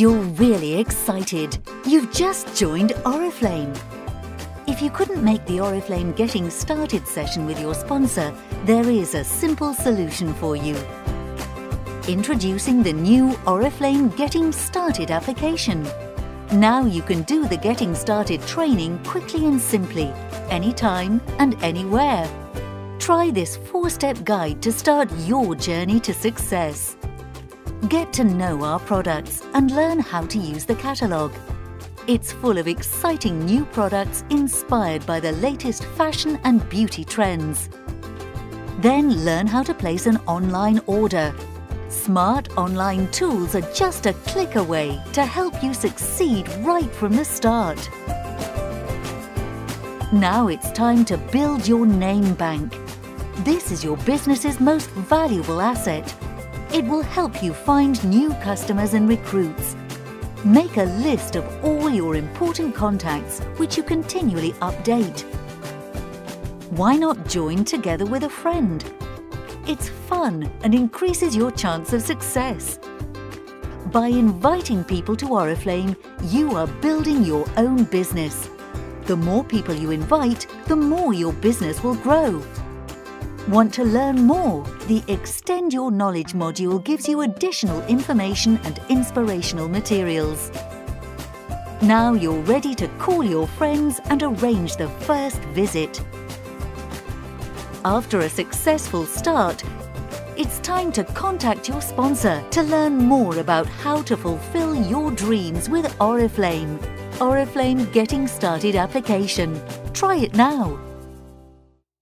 You're really excited. You've just joined Oriflame. If you couldn't make the Oriflame Getting Started session with your sponsor, there is a simple solution for you. Introducing the new Oriflame Getting Started application. Now you can do the Getting Started training quickly and simply, anytime and anywhere. Try this four-step guide to start your journey to success. Get to know our products and learn how to use the catalogue. It's full of exciting new products inspired by the latest fashion and beauty trends. Then learn how to place an online order. Smart online tools are just a click away to help you succeed right from the start. Now it's time to build your name bank. This is your business's most valuable asset it will help you find new customers and recruits. Make a list of all your important contacts which you continually update. Why not join together with a friend? It's fun and increases your chance of success. By inviting people to Oriflame, you are building your own business. The more people you invite, the more your business will grow. Want to learn more? The Extend Your Knowledge module gives you additional information and inspirational materials. Now you're ready to call your friends and arrange the first visit. After a successful start, it's time to contact your sponsor to learn more about how to fulfill your dreams with Oriflame. Oriflame Getting Started application. Try it now.